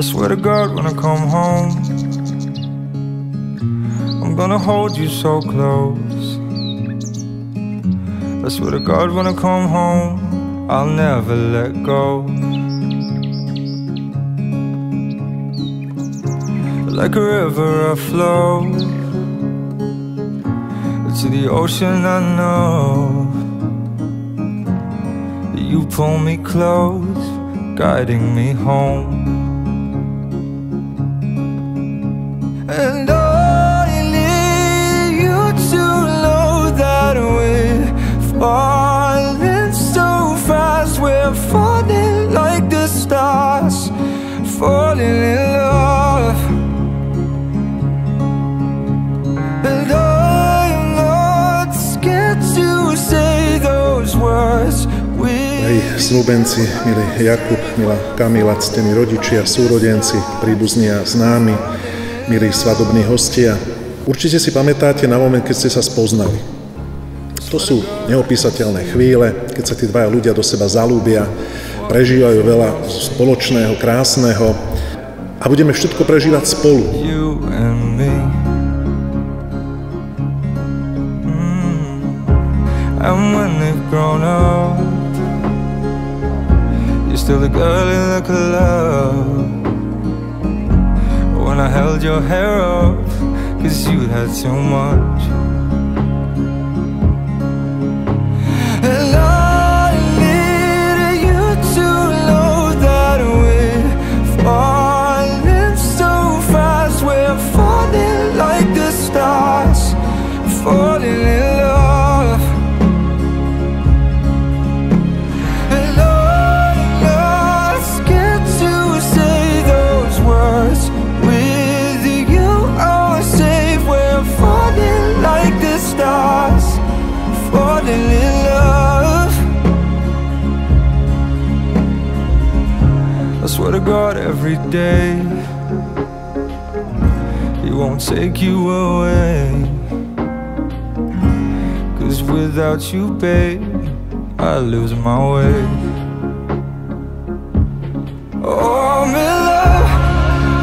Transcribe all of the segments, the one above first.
I swear to God when I come home, I'm gonna hold you so close. I swear to God when I come home, I'll never let go. Like a river I flow to the ocean I know. You pull me close, guiding me home. Snúbenci, milý Jakub, milá Kamila, ctení rodičia, súrodenci, príbuzní a známi, milí svadobní hostia. Určite si pamätáte na moment, keď ste sa spoznali. To sú neopísateľné chvíle, keď sa tí dvaja ľudia do seba zalúbia, prežívajú veľa spoločného, krásneho a budeme všetko prežívať spolu. Mm. And when they've grown up, still a girl in the club. When I held your hair up, cause you had too much. God, every day He won't take you away. Cause without you, babe, I lose my way. Oh.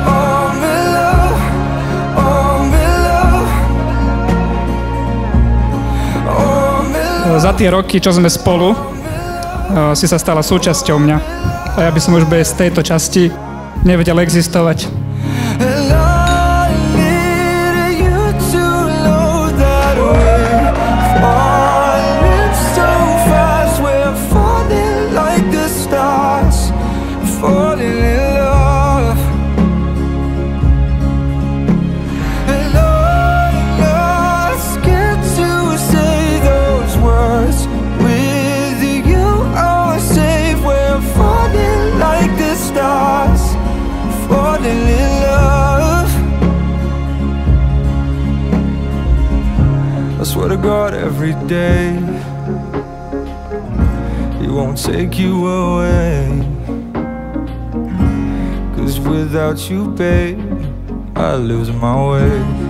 Oh. Oh. oh Za tie roky, čo sme spolu, si sa stala súčasťou mňa. A ja by som už bez tejto časti nevedel existovať. To God, every day He won't take you away. Cause without you, babe, I lose my way.